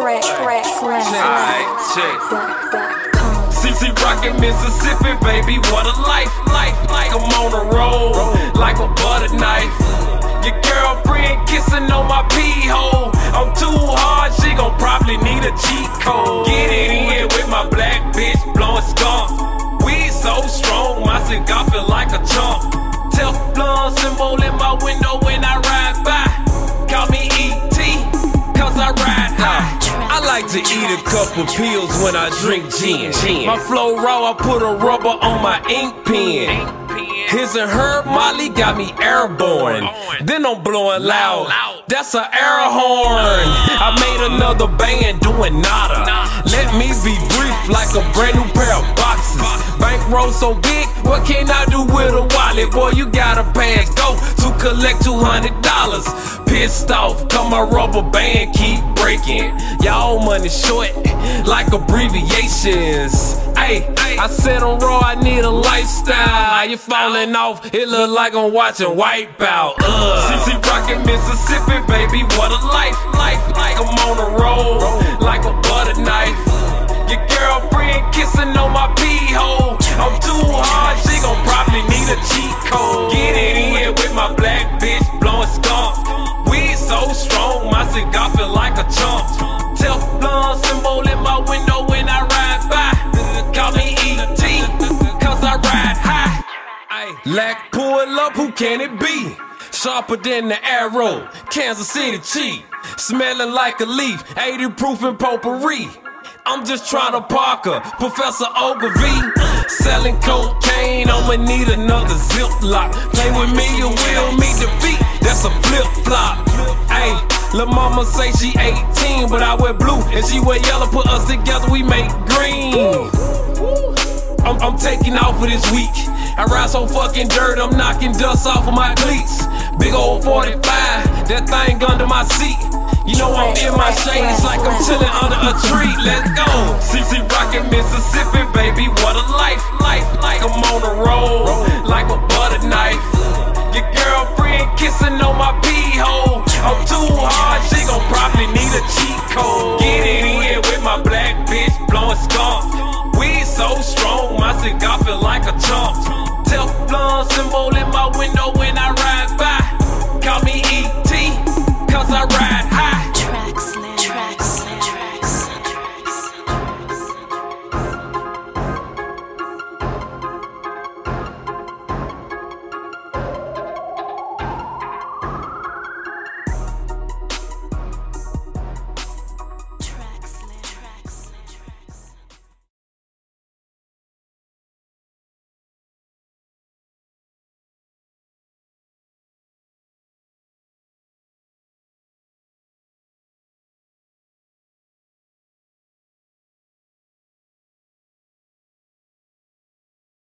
Alright, check. Ciroc and Mississippi, baby, what a life, life, like I'm on a roll, like a butter knife. Your girlfriend kissing on my pee hole. I'm too hard, she gon' probably need a cheat code. Get it in with my black bitch blowing skunk. We so strong, my cigar feel like a chump. Teflon symbol in my window when I ride by. Call me ET, cause I ride high. Like to eat a couple pills when I drink gin. My flow raw, I put a rubber on my ink pen. His and her Molly got me airborne. Then I'm blowing loud. That's an air horn. I made another band doing nada. Let me be brief like a brand new pair of boxes. Bankroll so big, what can I do with a wallet? Boy, you gotta pass go to collect two hundred dollars. Pissed off, cause my rubber band keep breaking. Y'all money short, like abbreviations. Hey, I said on raw, I need a lifestyle. You falling off, it look like I'm watching Wipeout. Ugh. Ciroc and Mississippi, baby, what a life, life, like I'm on a roll, like my cigar feel like a chump. Teflon symbol in my window when I ride by. Call me ET, cause I ride high. Lack pull up, who can it be? Sharper than the arrow, Kansas City cheap. Smelling like a leaf, 80 proof and potpourri. I'm just trying to park her, Professor Ogilvy. Selling cocaine, I'ma need another ziplock. Play with me, you will meet defeat. Mama say she 18, but I wear blue and she wear yellow. Put us together, we make green. I'm, I'm taking off for this week. I ride so fucking dirt, I'm knocking dust off of my cleats. Big old 45, that thing under my seat. You know I'm in my shades like I'm chilling under a tree. My cigar feel like a chump. Teflon symbol in my window when I ride by. Call me ET,